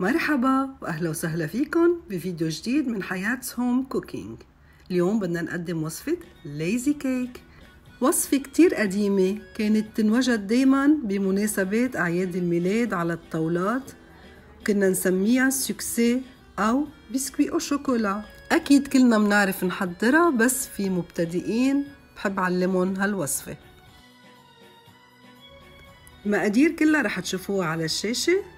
مرحبا وأهلا وسهلا فيكم بفيديو جديد من حياة Home Cooking اليوم بدنا نقدم وصفة lazy cake وصفة كتير قديمة كانت تنوجد دايما بمناسبات أعياد الميلاد على الطاولات. كنا نسميها succès أو biscuit au chocolat أكيد كلنا بنعرف نحضرها بس في مبتدئين بحب علمهم هالوصفة. المقادير كلها رح تشوفوها على الشاشة.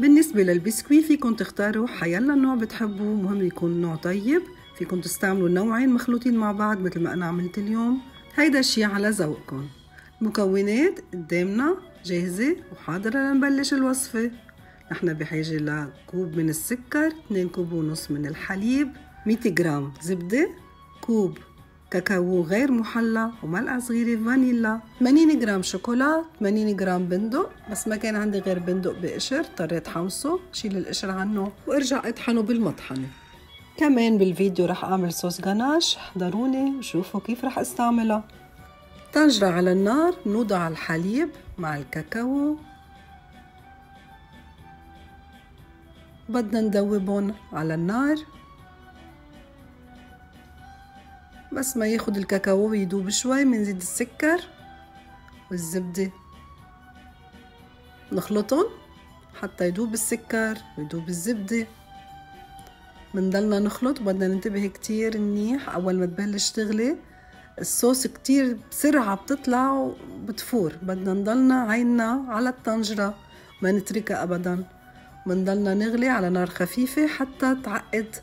بالنسبة للبسكوي فيكم تختاروا حيلا نوع بتحبوه. مهم يكون نوع طيب. فيكم تستعملوا نوعين مخلوطين مع بعض مثل ما أنا عملت اليوم. هيدا الشي على ذوقكم المكونات قدامنا جاهزة وحاضرة لنبلش الوصفة. نحن بحاجة لكوب من السكر 2 كوب ونص من الحليب 100 جرام زبدة كوب كاكاو غير محلى وملعقة صغيرة فانيلا. 80 جرام شوكولا 80 جرام بندق. بس ما كان عندي غير بندق بقشر اضطريت حمصه شيل القشر عنه. وارجع اطحنه بالمطحنة كمان بالفيديو رح أعمل صوص غناش احضروني وشوفوا كيف رح استعملها طنجرة على النار نوضع الحليب مع الكاكاو. بدنا ندوبهم على النار. بس ما ياخد الكاكاو ويدوب شوي منزيد السكر والزبدة. نخلطهم حتى يدوب السكر ويدوب الزبدة. منضلنا نخلط بدنا ننتبه كتير منيح أول ما تبلش تغلي. الصوص كتير بسرعة بتطلع وبتفور. بدنا نضلنا عيننا على الطنجرة ما نتركها أبدا. منضلنا نغلي على نار خفيفة حتى تعقد.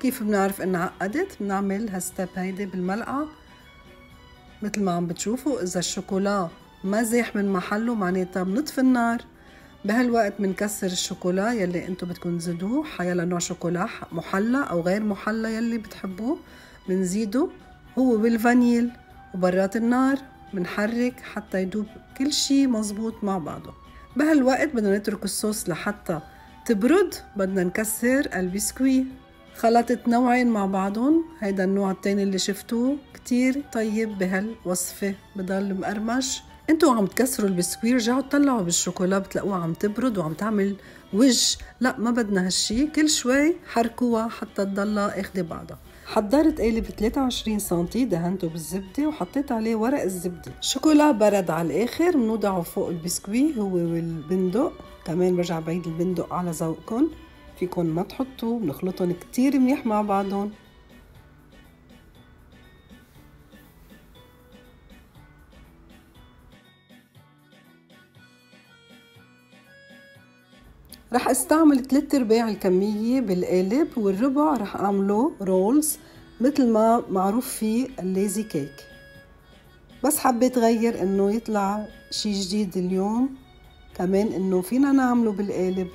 كيف بنعرف إنها عقدت؟ بنعمل هالستيب هيدي بالملعقة مثل ما عم بتشوفوا إذا الشوكولا ما زاح من محله معناتها بنطفي النار. بهالوقت بنكسر الشوكولا يلي انتو بدكم تزيدوه حيلا نوع شوكولا محلى أو غير محلى يلي بتحبوه. بنزيده هو بال vanille وبرات النار بنحرك حتى يدوب كل شي مزبوط مع بعضه. بهالوقت بدنا نترك الصوص لحتى تبرد بدنا نكسر البسكوي خلطت نوعين مع بعضهم. هيدا النوع التاني اللي شفتوه كتير طيب بهالوصفة بضل مقرمش. أنتوا عم تكسروا البسكويت رجعوا تطلعوا بالشوكولا بتلاقوها عم تبرد وعم تعمل وج. لا ما بدنا هالشي. كل شوي حركوها حتى تضلها اخدة بعضها. حضرت قالب 23 سنتي دهنته بالزبدة وحطيت عليه ورق الزبدة. الشوكولا برد على الآخر بنوضعه فوق البسكوي هو والبندق. كمان برجع بعيد البندق على ذوقكم فيكن ما تحطوا بنخلطهم كتير منيح مع بعضهم. رح أستعمل ثلاث أرباع الكمية بالقالب والربع رح أعمله rolls مثل ما معروف فيه ال lazy cake. بس حبيت غير إنه يطلع شي جديد اليوم كمان إنه فينا نعمله بالقالب.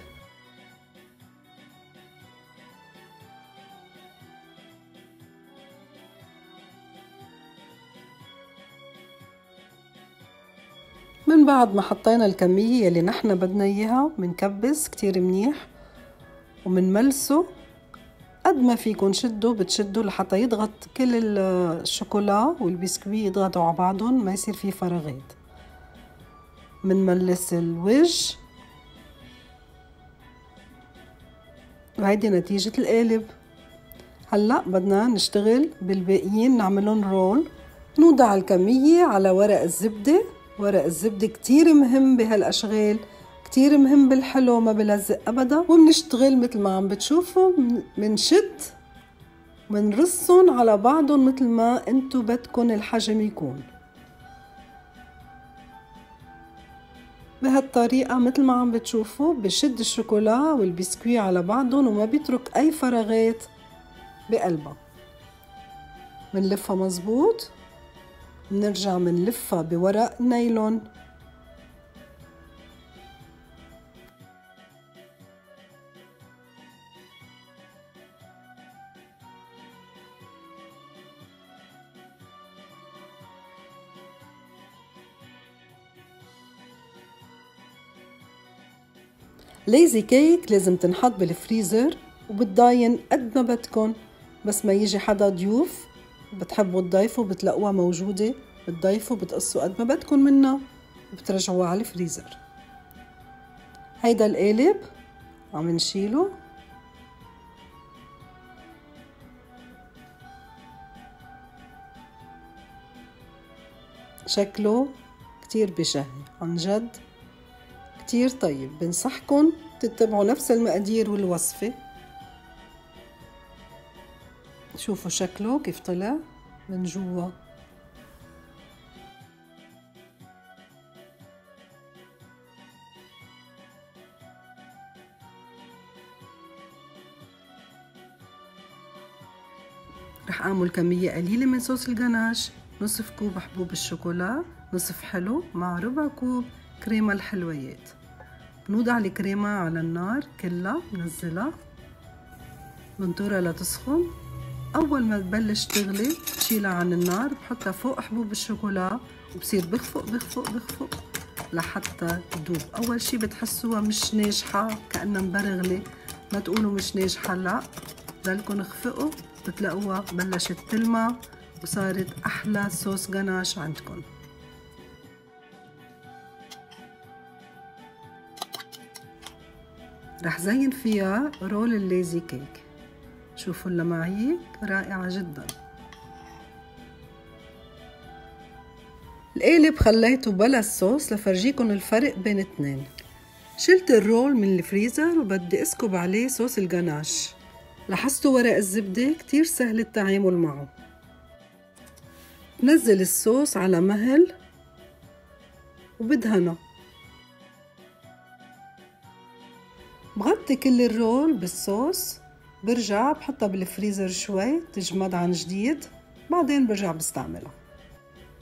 من بعد ما حطينا الكمية اللي نحن بدنا إياها بنكبس كتير منيح ومنملسه قد ما فيكن شدوا بتشدوا لحتى يضغط كل الشوكولا والبسكوي يضغطوا على بعضهم ما يصير في فراغات. منملس الوجه وهيدي نتيجة القالب. هلأ بدنا نشتغل بالباقيين نعملهم roll نوضع الكمية على ورق الزبدة. ورق الزبدة كتير مهم بهالأشغال كتير مهم بالحلو ما بلزق أبدا وبنشتغل مثل ما عم بتشوفوا منشد منرصهم على بعضهم مثل ما انتو بدكن الحجم يكون. بهالطريقة مثل ما عم بتشوفوا بشد الشوكولا والبسكوي على بعضهم وما بيترك أي فراغات بقلبها منلفها مزبوط. بنرجع منلفها بورق نايلون. ليزي كيك لازم تنحط بالفريزر وبتضاين قد ما بدكن بس ما يجي حدا ضيوف بتحبوا تضيفوا بتلاقوها موجودة بتضيفوا بتقصوا قد ما بدكم منها وبترجعوها على الفريزر. هيدا القالب عم نشيله. شكله كتير بشهي عن جد كتير طيب. بنصحكن تتبعوا نفس المقادير والوصفة. شوفوا شكله كيف طلع من جوا. رح أعمل كمية قليلة من صوص الجناش نصف كوب حبوب الشوكولا نصف حلو مع ربع كوب كريمة الحلويات. بنوضع الكريمة على النار كلها بنزلها بنطرها لتسخن أول ما تبلش تغلي بشيلها عن النار بحطها فوق حبوب الشوكولا وبصير بخفق بخفق بخفق لحتى تدوب أول شي بتحسوها مش ناجحة كأنها مبرغلة. ما تقولوا مش ناجحة لا. ضلكن اخفقوا بتلاقوها بلشت تلمع وصارت أحلى صوص جناش عندكم. رح زين فيها رول الليزي كيك. شوفوا اللمعية رائعة جدا. القالب خليته بلا الصوص لفرجيكم الفرق بين اثنين شلت الرول من الفريزر وبدي أسكب عليه صوص الجناش. لاحظتوا ورق الزبدة؟ كتير سهل التعامل معه. نزل الصوص على مهل وبدهنه. بغطي كل الرول بالصوص. برجع بحطها بالفريزر شوي تجمد عن جديد بعدين برجع بستعملها.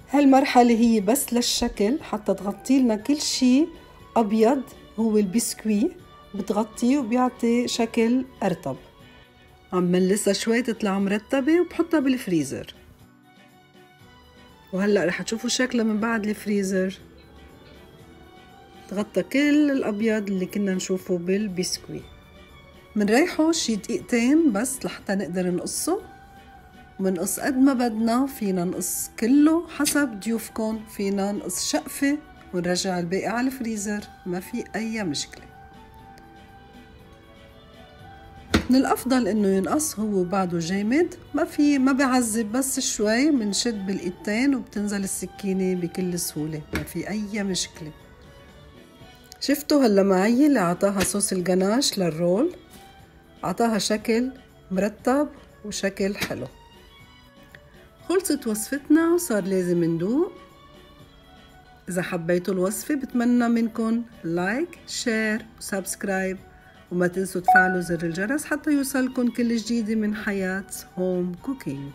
هالمرحلة هي بس للشكل حتى تغطي لنا كل شي أبيض هو البسكوي بتغطيه وبيعطي شكل أرطب. عم ملسها شوي تطلع مرتبة وبحطها بالفريزر. وهلأ رح تشوفوا شكلها من بعد الفريزر. تغطى كل الأبيض اللي كنا نشوفه بالبسكوي. منريحه شي دقيقتين بس لحتى نقدر نقصه. منقص قد ما بدنا فينا نقص كله حسب ضيوفكم فينا نقص شقفة ونرجع الباقي على الفريزر ما في أي مشكلة. من الأفضل إنه ينقص هو بعده جامد ما في ما بعذب بس شوي منشد بالإيدتين وبتنزل السكينة بكل سهولة ما في أي مشكلة. شفتوا هاللمعية اللي عطاها صوص الجناش للرول؟ عطاها شكل مرتب وشكل حلو. خلصت وصفتنا وصار لازم ندوق. إذا حبيتوا الوصفة بتمنى منكم like share و subscribe وما تنسوا تفعلوا زر الجرس حتى يوصلكم كل جديد من حياة home cooking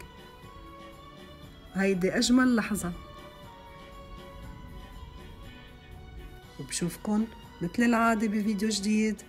هيدي أجمل لحظة. وبشوفكن مثل العادة بفيديو جديد.